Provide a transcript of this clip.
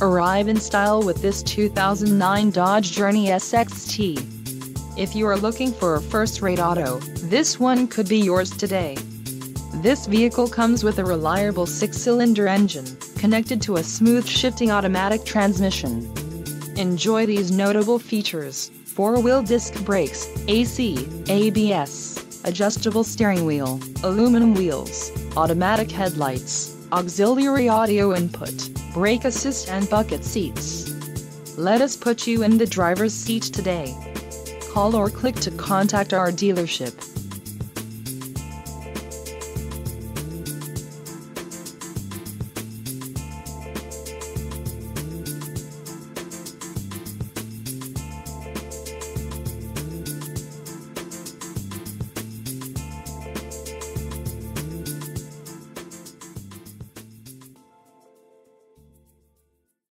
Arrive in style with this 2009 Dodge Journey SXT. If you are looking for a first-rate auto, this one could be yours today. This vehicle comes with a reliable six-cylinder engine, connected to a smooth shifting automatic transmission. Enjoy these notable features, 4-wheel disc brakes, AC, ABS, adjustable steering wheel, aluminum wheels, automatic headlights, auxiliary audio input, brake assist and bucket seats. Let us put you in the driver's seat today. Call or click to contact our dealership.